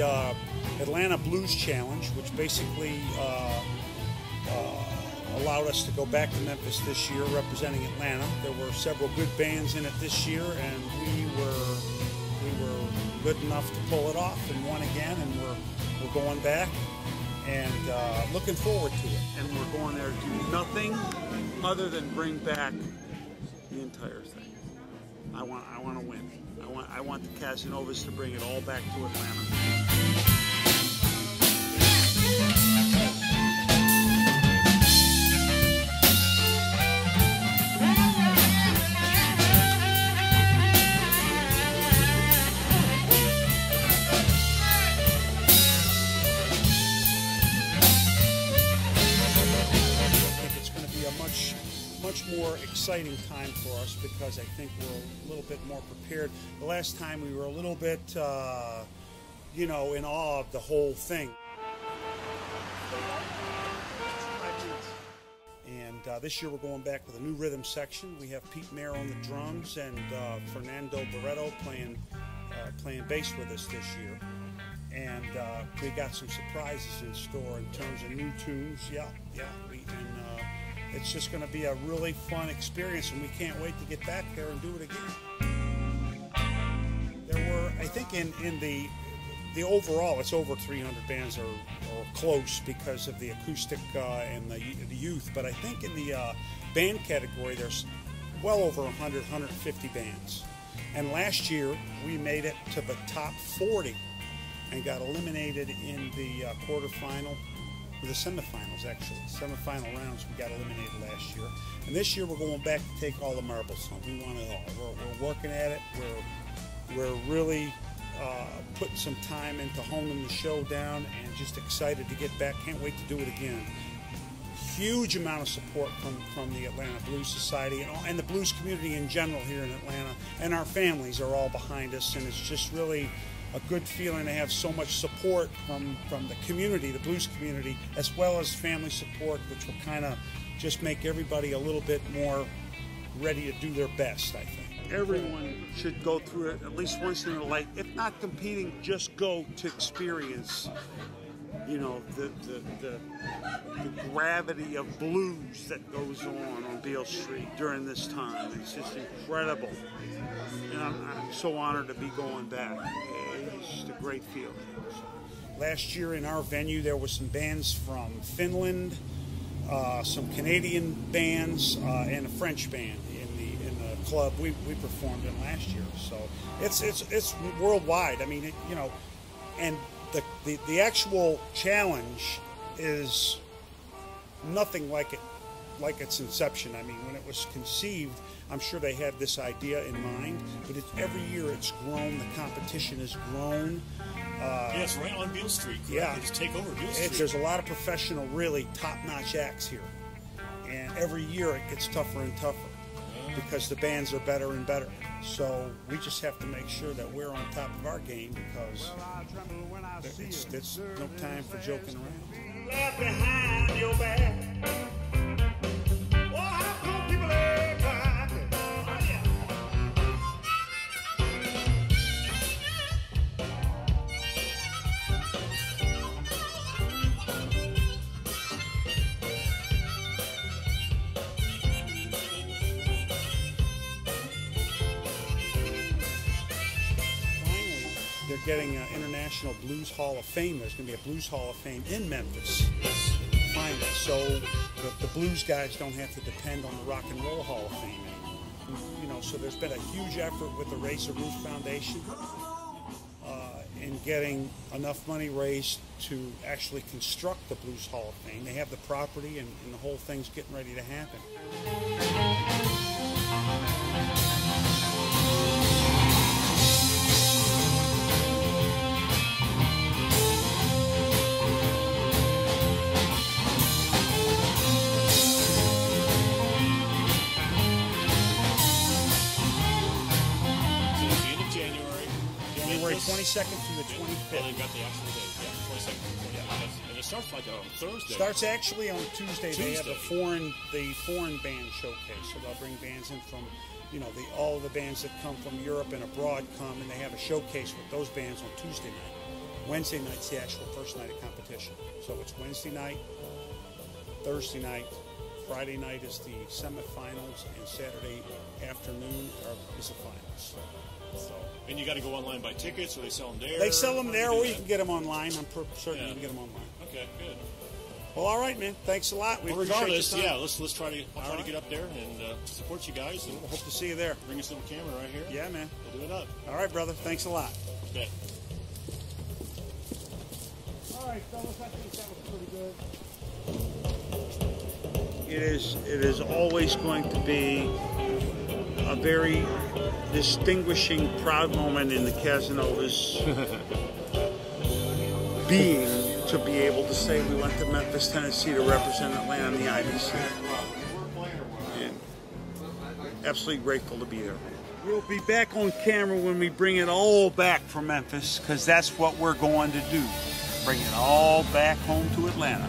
uh, Atlanta Blues Challenge, which basically uh, uh, allowed us to go back to Memphis this year representing Atlanta. There were several good bands in it this year, and we were we were good enough to pull it off and won again, and we're we're going back and uh, looking forward to it. And we're going there to do nothing other than bring back the entire thing. I want I want to win. I want I want the Cazanovas to bring it all back to Atlanta. Much more exciting time for us because I think we're a little bit more prepared. The last time we were a little bit, uh, you know, in awe of the whole thing. And uh, this year we're going back with a new rhythm section. We have Pete Maier on the drums and uh, Fernando Baretto playing uh, playing bass with us this year. And uh, we got some surprises in store in terms of new tunes. Yeah, yeah. We, and uh, it's just going to be a really fun experience, and we can't wait to get back there and do it again. There were, I think, in, in the the overall, it's over 300 bands or, or close because of the acoustic uh, and the, the youth. But I think in the uh, band category, there's well over 100, 150 bands. And last year, we made it to the top 40 and got eliminated in the uh, quarterfinal, or the semifinals actually. Semifinal rounds, we got eliminated last year. And this year, we're going back to take all the marbles home. We want it all. We're, we're working at it. We're, we're really uh, putting some time into honing the show down and just excited to get back. Can't wait to do it again. Huge amount of support from, from the Atlanta Blues Society and, all, and the blues community in general here in Atlanta. And our families are all behind us, and it's just really a good feeling to have so much support from, from the community, the blues community, as well as family support, which will kind of just make everybody a little bit more ready to do their best, I think. Everyone should go through it at least once in their life. If not competing, just go to experience, you know, the, the, the, the gravity of blues that goes on on Beale Street during this time. It's just incredible. And I'm, I'm so honored to be going back. Just a great feeling. Last year in our venue, there were some bands from Finland, uh, some Canadian bands, uh, and a French band in the in the club we, we performed in last year. So it's it's it's worldwide. I mean, it, you know, and the, the the actual challenge is nothing like it like its inception. I mean, when it was conceived, I'm sure they had this idea in mind, but it's, every year it's grown. The competition has grown. Uh, Yeah, it's right on Beale Street. correct? Yeah. They just take over Beale it's, Street. there's a lot of professional, really top-notch acts here, and every year it gets tougher and tougher because the bands are better and better. So we just have to make sure that we're on top of our game because it's, it's no time for joking around. Getting an International Blues Hall of Fame. There's going to be a Blues Hall of Fame in Memphis. Finally, so the, the blues guys don't have to depend on the Rock and Roll Hall of Fame. You know, so there's been a huge effort with the Raise the Roof Foundation uh, in getting enough money raised to actually construct the Blues Hall of Fame. They have the property, and, and the whole thing's getting ready to happen. 22nd through the And 25th. they've got the actual date. Yeah, 22nd. Yeah. that's- And it starts like on Thursday. Starts actually on Tuesday. They have the foreign the foreign band showcase, so they'll bring bands in from, you know, the all the bands that come from Europe and abroad come, and they have a showcase with those bands on Tuesday night. Wednesday night's the actual first night of competition. So it's Wednesday night, Thursday night, Friday night is the semifinals, and Saturday afternoon are, is the finals. So And you got to go online buy tickets, or they sell them there. they sell them How do there, or you can get them online. I'm per- certain Yeah. you can get them online. Okay, good. Well, all right, man. Thanks a lot. We Well, appreciate your regardless, time. yeah, let's let's try to I'll try All to right. get up there and uh, support you guys and Hope to see you there. bring us a little camera right here. Yeah, man. We'll do it up. All right, brother. Thanks a lot. Okay. All right, fellas. I think that was pretty good. It is. It is always going to be a very distinguishing, proud moment in the Cazanova's being to be able to say we went to Memphis, Tennessee to represent Atlanta in the IBC. And absolutely grateful to be there. We'll be back on camera when we bring it all back from Memphis because that's what we're going to do. Bring it all back home to Atlanta.